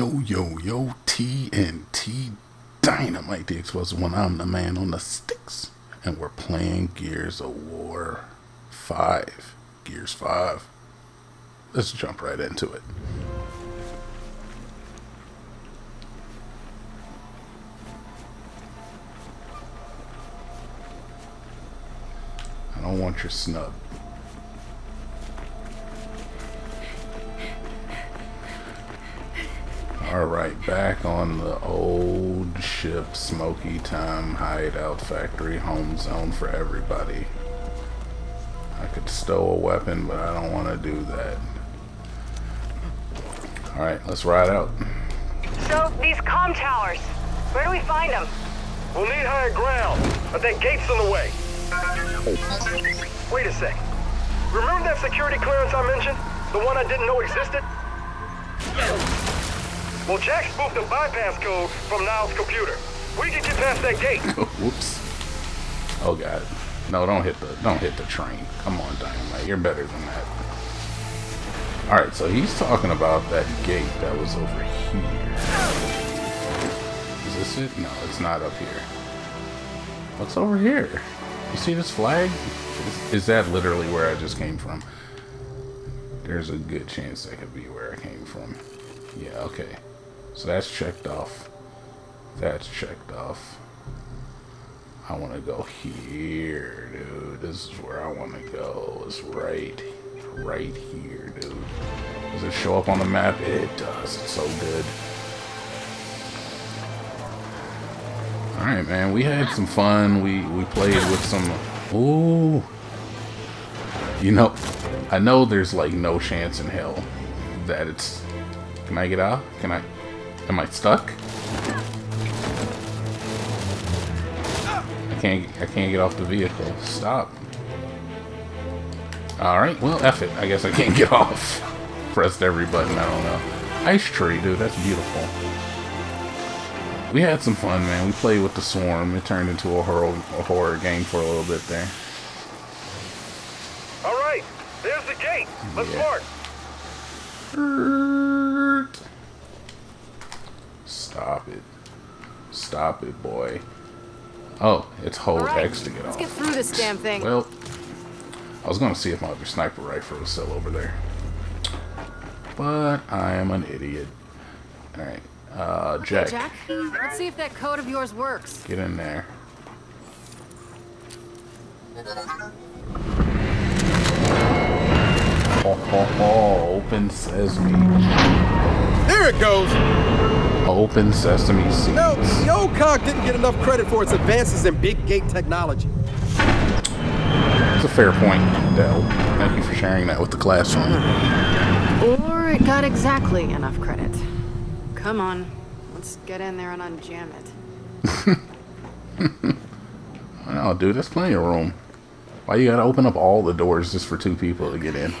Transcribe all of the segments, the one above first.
Yo, yo, yo, TNT Dinomight, the explosive one. I'm the man on the sticks. And we're playing Gears of War 5. Gears 5. Let's jump right into it. I don't want your snub. Alright, back on the old ship, Smoky Time Hideout Factory Home Zone for everybody. I could stow a weapon, but I don't want to do that. Alright, let's ride out. So, these comm towers, where do we find them? We'll need higher ground, but that gate's in the way. Wait a sec. Remember that security clearance I mentioned? The one I didn't know existed? Well, Jack spoofed the bypass code from Niles' computer. We can get past that gate. Whoops. Oh god. No, don't hit the don't hit the train. Come on, Dinomight. You're better than that. Alright, so he's talking about that gate that was over here. Is this it? No, it's not up here. What's over here? You see this flag? Is, is that literally where I just came from? There's a good chance that could be where I came from. Yeah, okay. So that's checked off. That's checked off. I want to go here, dude. This is where I want to go. It's right, right here, dude. Does it show up on the map? It does. It's so good. Alright, man. We had some fun. We, we played with some... Ooh. You know, I know there's like no chance in hell that it's... Can I get out? Can I... Am I stuck? I can't I can't get off the vehicle. Stop. Alright, well F it. I guess I can't get off. Pressed every button, I don't know. Ice tree, dude, that's beautiful. We had some fun, man. We played with the swarm. It turned into a horror, a horror game for a little bit there. Alright, there's the gate. Let's Yeah. march. Stop it. Stop it, boy. Oh, it's hold All right, X to get let's off. get through this damn thing. Well, I was going to see if my other sniper rifle was still over there. But I am an idiot. Alright. Uh, Jack, Jack, let's see if that code of yours works. get in there. Ho, ho, ho. Open sesame. There it goes! Open sesame seeds. No, the old cog didn't get enough credit for its advances in big gate technology. It's a fair point, Del. Thank you for sharing that with the classroom. Or it got exactly enough credit. Come on, let's get in there and unjam it. Oh, dude, that's plenty of room. Why you gotta open up all the doors just for two people to get in?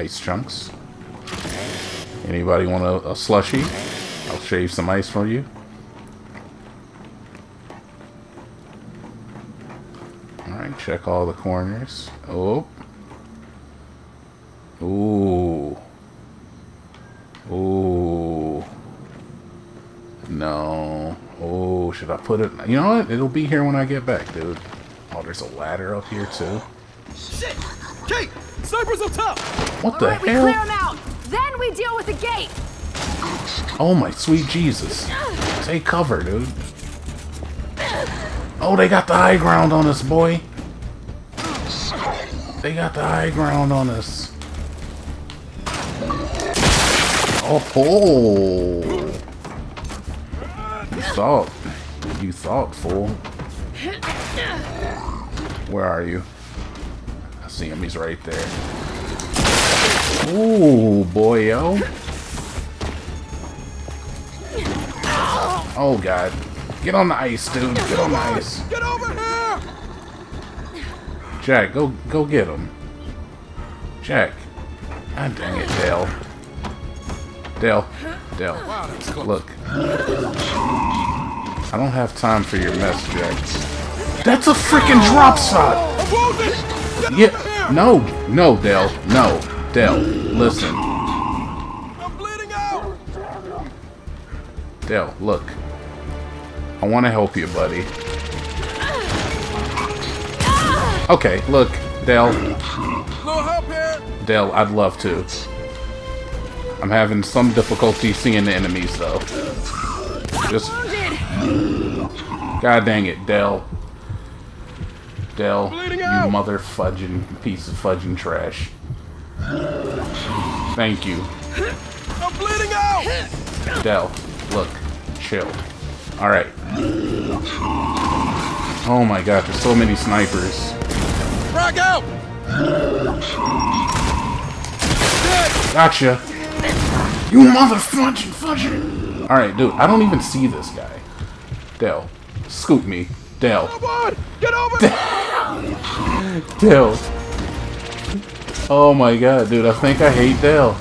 Ice chunks. Anybody want a, a slushy? I'll shave some ice for you. Alright, check all the corners. Oh. Ooh. Ooh. No. Oh, should I put it? You know what? It'll be here when I get back, dude. Oh, there's a ladder up here, too. Shit! Kait! Snipers up top! What the Alright, we hell? clear them out. Then we deal with the gate. Oh, my sweet Jesus. Take cover, dude. Oh, they got the high ground on us, boy. They got the high ground on us. Oh, ho. You thought. You thought, fool. Where are you? See him. He's right there. Ooh, boyo. Oh, God. Get on the ice, dude. Get on the ice. Get over here! Jack, go go get him. Jack. God dang it, Dale. Dale. Dale. Look. I don't have time for your mess, Jack. That's a freaking drop shot! yeah. No, no, Del. No, Del. Listen. I'm bleeding out. Del, look. I want to help you, buddy. Okay, look, Del. Del, I'd love to. I'm having some difficulty seeing the enemies, though. Just. God dang it, Del. Del, you mother fudging piece of fudging trash. Thank you. I'm bleeding out! Del, look, chill. Alright. Oh my god, there's so many snipers. Frag out! Gotcha. You mother fudging fudging. Alright, dude, I don't even see this guy. Del, scoop me. Del, Come on! Get over! Del. Oh my god, dude, I think I hate Del.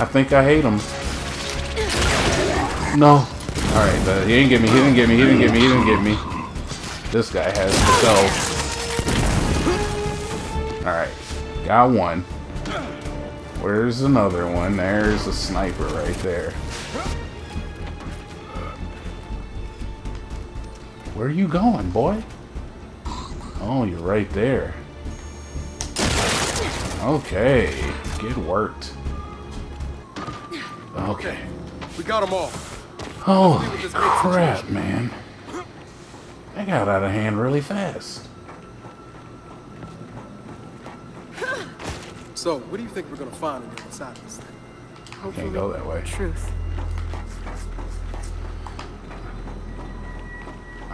I think I hate him. No. Alright, uh, he didn't get me, he didn't get me, he didn't get me, he didn't get me. This guy has the go. Alright, got one. Where's another one? There's a sniper right there. Where are you going, boy? Oh, you're right there. Okay, get worked. Okay. We got them all. Holy crap, man. That got out of hand really fast. So, what do you think we're gonna find on the other side of this thing? Hopefully, go that way. Truth.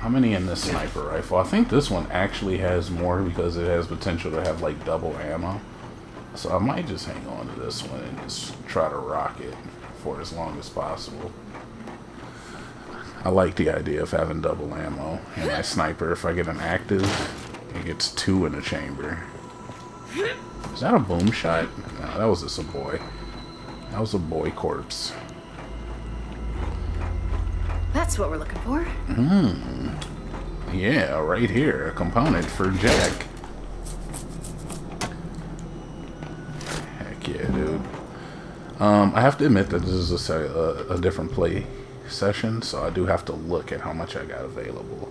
How many in this sniper rifle? I think this one actually has more because it has potential to have like double ammo. So I might just hang on to this one and just try to rock it for as long as possible. I like the idea of having double ammo in my sniper. If I get an active, it gets two in a chamber. Is that a boom shot? No, that was just a boy. That was a boy corpse. That's what we're looking for. Hmm. Yeah, right here. A component for Jack. Heck yeah, dude. Um, I have to admit that this is a, a, a different play session, so I do have to look at how much I got available.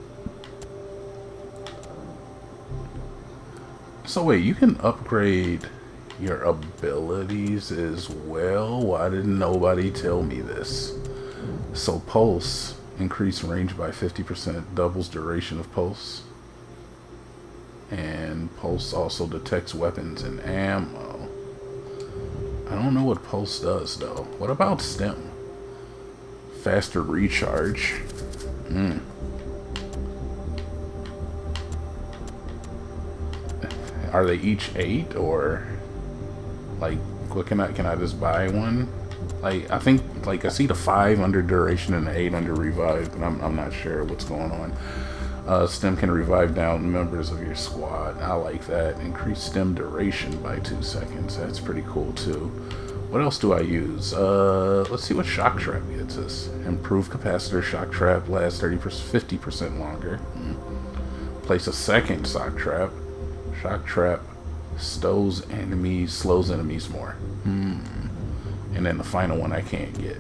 So wait, you can upgrade your abilities as well? Why didn't nobody tell me this? So pulse, increase range by 50%, doubles duration of pulse. And pulse also detects weapons and ammo. I don't know what pulse does though. What about stem? Faster recharge. Hmm. Are they each eight or like can I can I just buy one? Like I think like I see the five under duration and the eight under revive, but I'm I'm not sure what's going on. Uh, stem can revive down members of your squad. I like that. Increase stem duration by two seconds. That's pretty cool too. What else do I use? Uh, let's see what shock trap gets us. Improve capacitor shock trap lasts 30 50 percent longer. Hmm. Place a second shock trap. Shock trap stows enemies, slows enemies more. Hmm. And then the final one I can't get.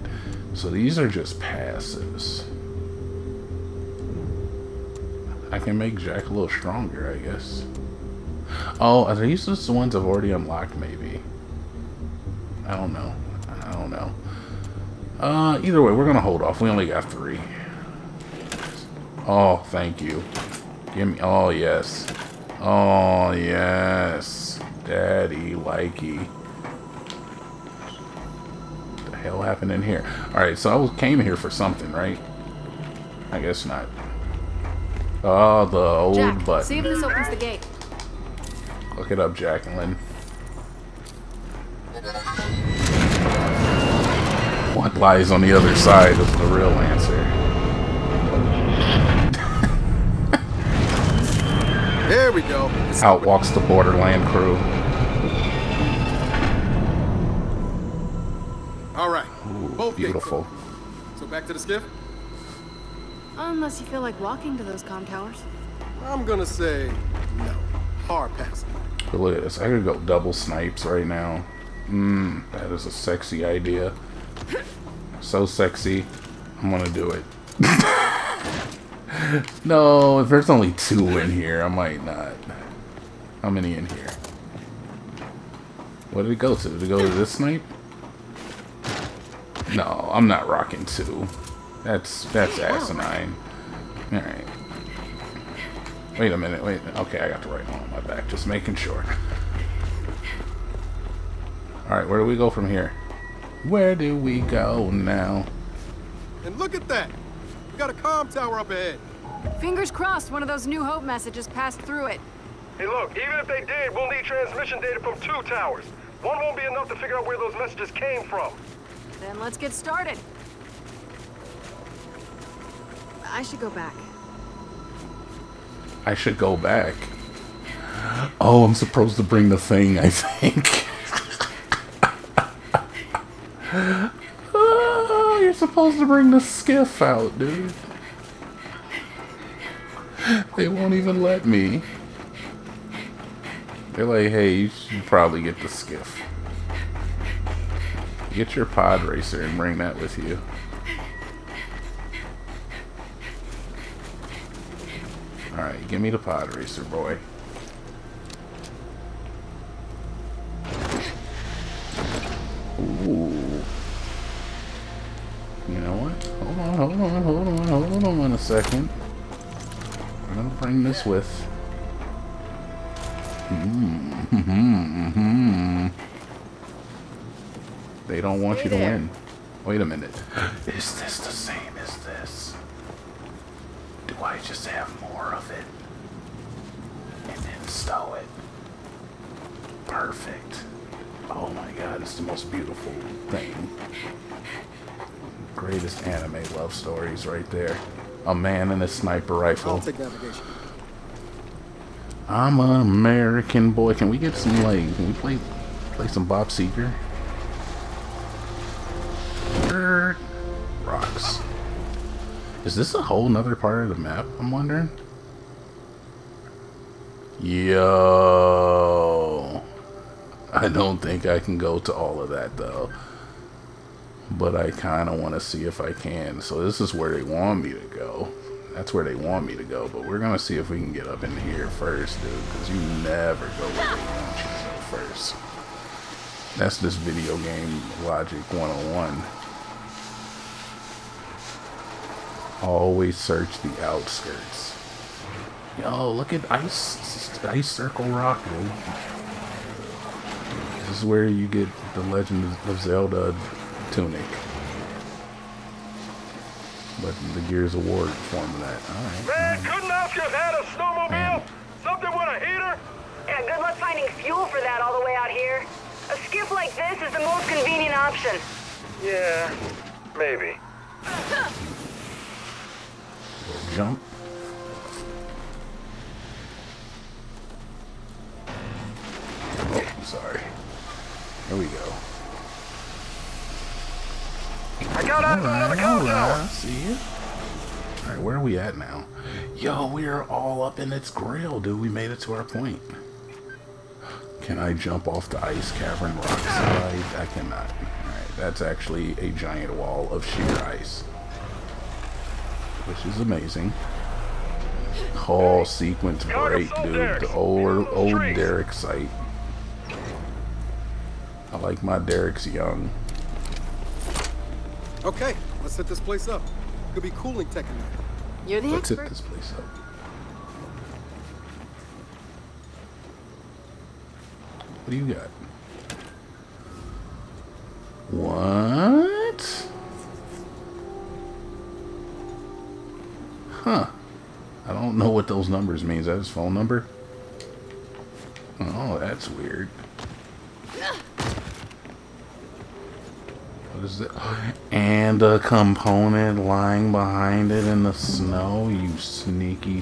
So these are just passives. I can make Jack a little stronger, I guess. Oh, are these just the ones I've already unlocked, maybe? I don't know. I don't know. Uh, either way, we're gonna hold off. We only got three. Oh, thank you. Give me. Oh, yes. Oh, yes. Daddy, likey. What the hell happened in here? Alright, so I was, came here for something, right? I guess not. Oh, the old Jack, button. see if this opens the gate. Look it up, Jacqueline. What lies on the other side is the real answer. There we go. Out walks the Borderland crew. All right. Ooh, Both beautiful. open. So back to the skiff? Unless you feel like walking to those com towers. I'm gonna say no. Hard pass. But look at this. I could go double snipes right now. Mmm, that is a sexy idea. So sexy. I'm gonna do it. no, if there's only two in here, I might not. How many in here? What did it go to? Did it go to this snipe? No, I'm not rocking two. That's that's asinine. Alright. Wait a minute, wait. Okay, I got the right one on my back. Just making sure. Alright, where do we go from here? Where do we go now? And look at that! We got a comm tower up ahead. Fingers crossed one of those New Hope messages passed through it. Hey, look, even if they did, we'll need transmission data from two towers. One won't be enough to figure out where those messages came from. Then let's get started. I should go back. I should go back. Oh, I'm supposed to bring the thing, I think. oh, you're supposed to bring the skiff out, dude. They won't even let me. They're like, hey, you should probably get the skiff. Get your pod racer and bring that with you. Alright, give me the pod racer, boy. Ooh. You know what? Hold on, hold on, hold on, hold on a second. I'm gonna bring this with. Mm -hmm, They don't want Hey you to there. win. Wait a minute. Is this the same as this? Do I just have more of it? And then stow it. Perfect. Oh my god, it's the most beautiful thing. Greatest anime love stories right there. A man and a sniper I'll rifle. take navigation. I'm an American boy. Can we get some like can we play play some Bob Seeger? Is this a whole nother part of the map, I'm wondering? Yo I don't think I can go to all of that though. But I kinda wanna see if I can. So this is where they want me to go. That's where they want me to go, but we're gonna see if we can get up in here first, dude, because you never go where they want you to go first. That's this video game logic 101. Always search the outskirts. Yo, look at Ice Ice Circle Rock, dude. This is where you get the Legend of Zelda tunic. But the Gears of War form of that. Alright. Man, alright. couldn't Oscar have had a snowmobile? Man. Something with a heater? Yeah, good luck finding fuel for that all the way out here. A skiff like this is the most convenient option. Yeah, maybe. Jump. Oh, I'm sorry. There we go. I got eyes on another comm Alright, tower. see you. Alright, where are we at now? Yo, we are all up in its grill, dude. We made it to our point. Can I jump off the ice cavern rock? I cannot. Alright, that's actually a giant wall of sheer ice. Which is amazing. Whole sequence Target great, dude. The old, old trees. Derrick site. I like my Derricks young. Okay, let's set this place up. Could be cooling tech in there. You're the Let's hit expert. this place up. What do you got? What? Huh. I don't know what those numbers mean. Is that his phone number? Oh, that's weird. What is it? And a component lying behind it in the snow, you sneaky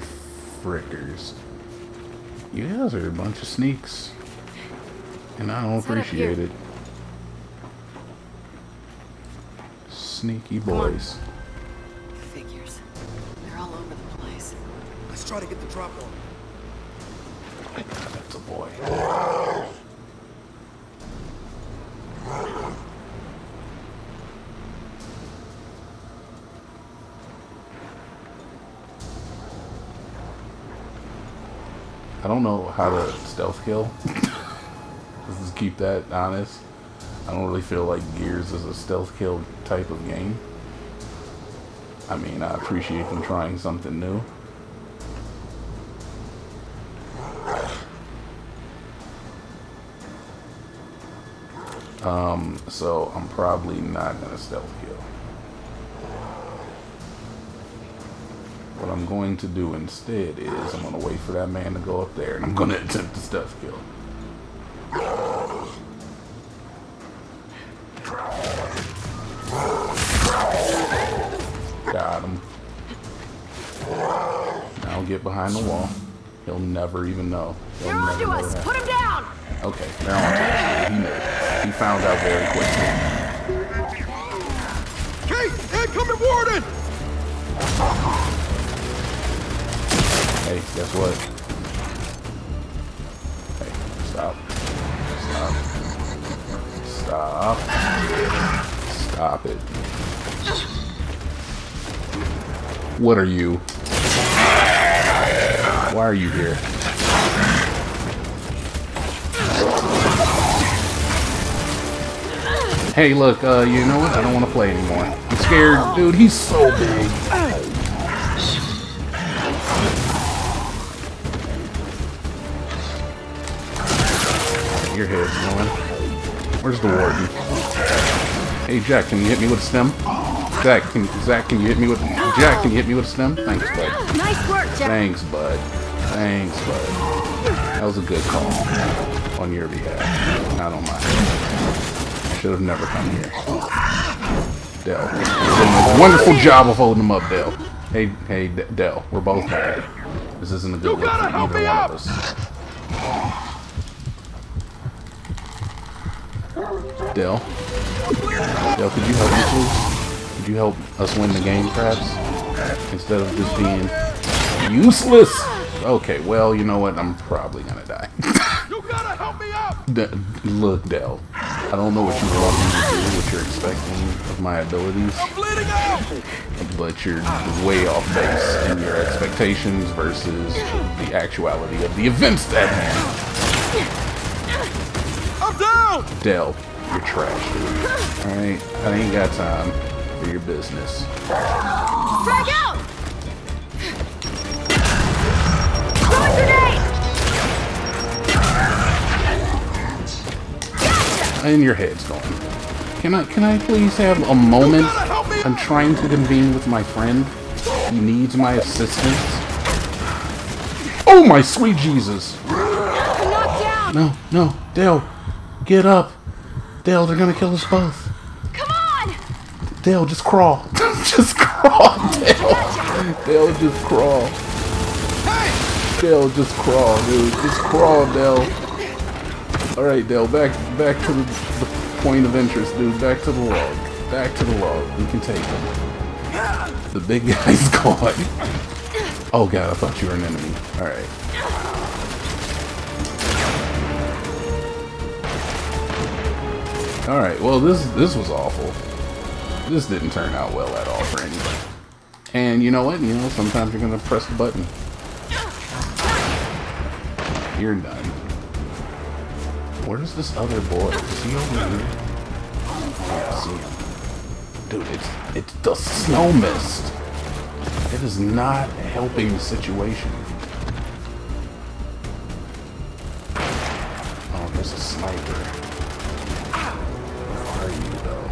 frickers. You guys are a bunch of sneaks. And I don't Let's head up appreciate it. Sneaky boys. try to get the drop on. That's a boy. I don't know how to stealth kill. Let's just keep that honest. I don't really feel like Gears is a stealth kill type of game. I mean, I appreciate them trying something new. Um, so I'm probably not gonna stealth kill. What I'm going to do instead is I'm gonna wait for that man to go up there and I'm gonna attempt to stealth kill. Got him. Now get behind the wall. He'll never even know. He'll They're onto us! Put him down! Okay, they're on to us. He knew. He found out very quickly. Kait, incoming warden! Hey, guess what? Hey, stop. Stop. Stop. Stop it. What are you? Why are you here? Hey, look, uh, you know what? I don't want to play anymore. I'm scared. Dude, he's so big. Your head's going. Where's the warden? Hey, Jack, can you hit me with a stem? Jack, can, Zach, can you hit me with Jack? Can you hit me with a stem? Thanks, bud. Nice work, Jack. Thanks, bud. Thanks, bud. That was a good call on your behalf. Not on mine. Should have never come here. Del. Doing a wonderful job of holding him up, Del. Hey, hey, D- Del. We're both bad. This isn't a good You look for either one me of up. us. Del. Del, could you help me, please? Could you help us win the game, perhaps? Instead of just being useless. Okay, well, you know what? I'm probably gonna die. Gotta help me up! D- look, Del. I don't know what you want me to do, what you're expecting of my abilities, I'm bleeding out! but you're way off base in your expectations versus the actuality of the events that hand. I'm down! Del, you're trash, dude. Alright? I ain't got time for your business. Frag out! And your head's going. Can I can I please have a moment? I'm trying to convene with my friend. He needs my assistance. Oh my sweet Jesus! No, no, Dale, get up. Dale, they're gonna kill us both. Come on! Dale, just crawl. just crawl, Dale. Dale, just crawl. Dale, just crawl, dude. Just crawl, Dale. All right, Dale, back back to the, the point of interest, dude. Back to the log. Back to the log. We can take him. The big guy's gone. Oh god, I thought you were an enemy. All right. All right. Well, this this was awful. This didn't turn out well at all for anybody. And you know what? You know, sometimes you're gonna press the button. You're done. Where's this other boy? Is he over here? I see him. Dude, it's it's the snow mist. It is not helping the situation. Oh, there's a sniper. Where are you though?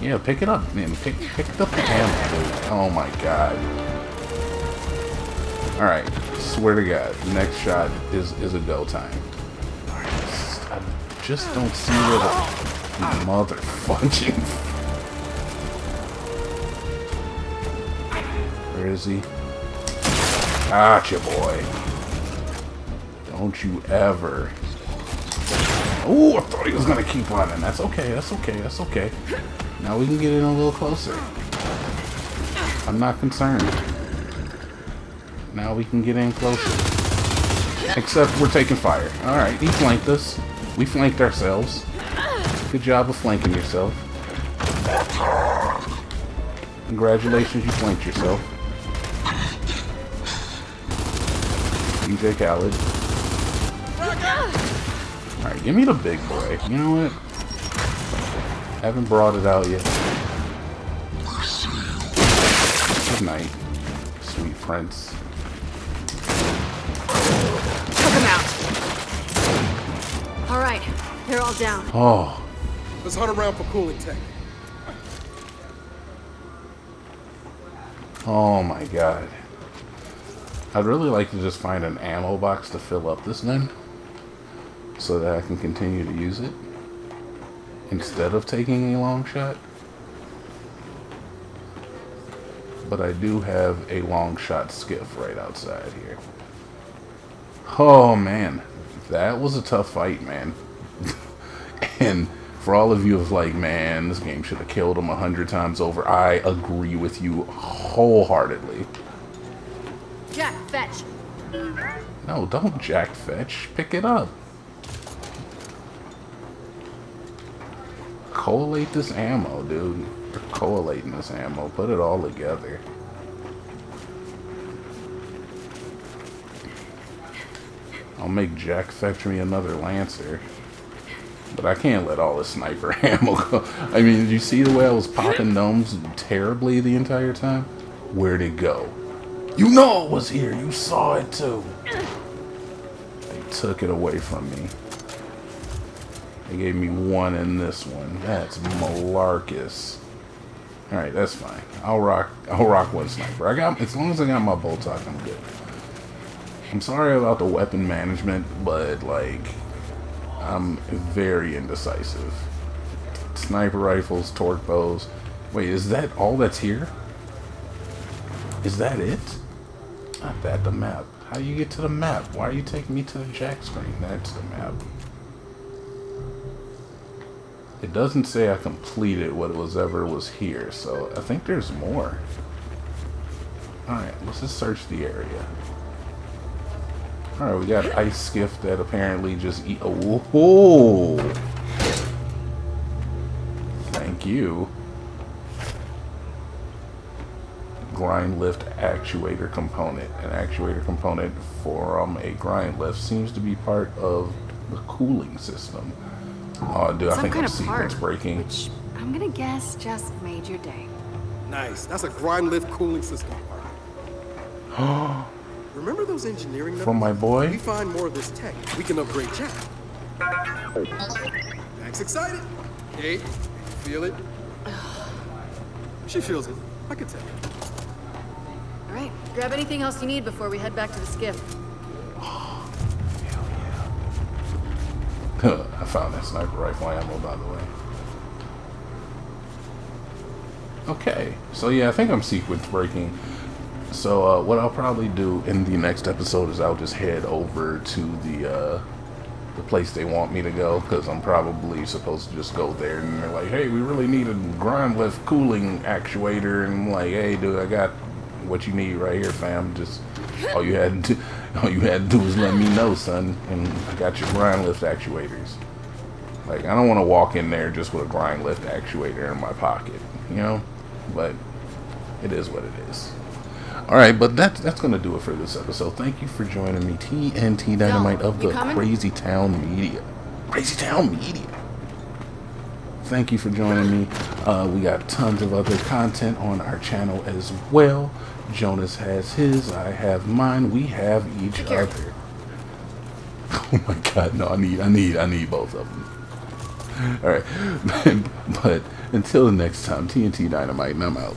Yeah, pick it up, man. Pick pick up the ammo, dude. Oh my god. Alright, swear to god, next shot is is a go time. Just don't see where the motherfucking Where is he? Gotcha, boy. Don't you ever. Oh, I thought he was gonna keep running. That's okay. That's okay. That's okay. Now we can get in a little closer. I'm not concerned. Now we can get in closer. Except we're taking fire. Alright, he flanked us. We flanked ourselves. Good job of flanking yourself. Congratulations, you flanked yourself. DJ Khaled. Alright, give me the big boy. You know what? I Haven't brought it out yet. Good night, sweet prince. They're all down. Oh, Let's hunt around for cooling tech. oh my god. I'd really like to just find an ammo box to fill up this gun so that I can continue to use it instead of taking a long shot. But I do have a long shot skiff right outside here. Oh man, that was a tough fight, man. And for all of you of like, man, this game should have killed him a hundred times over. I agree with you wholeheartedly. Jack, fetch. No, don't jack fetch. Pick it up. Collate this ammo, dude. Collating this ammo. Put it all together. I'll make Jack fetch me another Lancer. But I can't let all this sniper ammo go. I mean, did you see the way I was popping domes terribly the entire time? Where'd it go? You know it was here. You saw it too. They took it away from me. They gave me one in this one. That's malarkus. All right, that's fine. I'll rock. I'll rock one sniper. I got as long as I got my bolt I'm good. I'm sorry about the weapon management, but like, I'm very indecisive. Sniper rifles, torque bows. Wait, is that all that's here? Is that it? Not that, the map. How do you get to the map? Why are you taking me to the jack screen? That's the map. It doesn't say I completed what was ever was here, so I think there's more. Alright, let's just search the area. Alright, we got ice skiff that apparently just eat. Oh, whoa. Thank you. Grind lift actuator component. An actuator component from a grind lift seems to be part of the cooling system. Oh, dude, I Some think kind I'm of sequence part, breaking. which I'm gonna guess just made your day. Nice. That's a grind lift cooling system. Remember those engineering numbers? From my boy? We find more of this tech. We can upgrade Jack. Jack's excited. Kait, feel it? She feels it. I can tell. All right, grab anything else you need before we head back to the skiff. I found that sniper rifle ammo, by the way. Okay, so yeah, I think I'm sequence breaking. So uh, what I'll probably do in the next episode is I'll just head over to the uh, the place they want me to go because I'm probably supposed to just go there and they're like, hey, we really need a grind lift cooling actuator, and I'm like, hey, dude, I got what you need right here, fam. Just all you had to all you had to do was let me know, son, and I got your grind lift actuators. Like I don't want to walk in there just with a grind lift actuator in my pocket, you know. But it is what it is. All right, but that's that's gonna do it for this episode. Thank you for joining me, TNT Dinomight of the coming? Crazy Town Media. Crazy Town Media. Thank you for joining me. Uh, we got tons of other content on our channel as well. Jonaas has his, I have mine. We have each Take care. other. Oh my God! No, I need, I need, I need both of them. All right, but until the next time, TNT Dinomight, and I'm out.